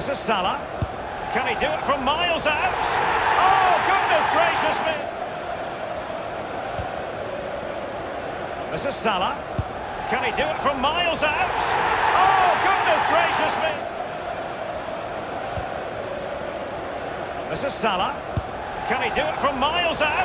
This is Salah. Can he do it from miles out? Oh, goodness gracious me! This is Salah. Can he do it from miles out? Oh, goodness gracious me! This is Salah. Can he do it from miles out?